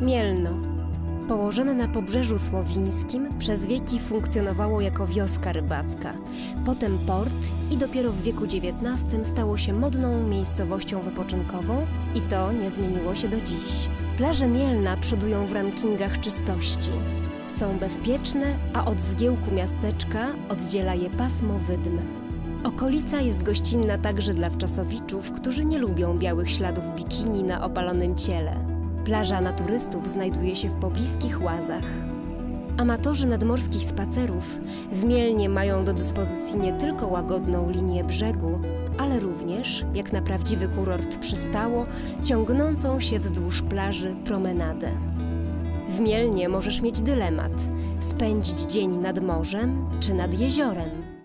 Mielno. Położone na pobrzeżu słowińskim, przez wieki funkcjonowało jako wioska rybacka. Potem port i dopiero w wieku XIX stało się modną miejscowością wypoczynkową i to nie zmieniło się do dziś. Plaże Mielna przodują w rankingach czystości. Są bezpieczne, a od zgiełku miasteczka oddziela je pasmo wydm. Okolica jest gościnna także dla wczasowiczów, którzy nie lubią białych śladów bikini na opalonym ciele. Plaża na turystów znajduje się w pobliskich łazach. Amatorzy nadmorskich spacerów w Mielnie mają do dyspozycji nie tylko łagodną linię brzegu, ale również, jak na prawdziwy kurort przystało, ciągnącą się wzdłuż plaży promenadę. W Mielnie możesz mieć dylemat: spędzić dzień nad morzem czy nad jeziorem.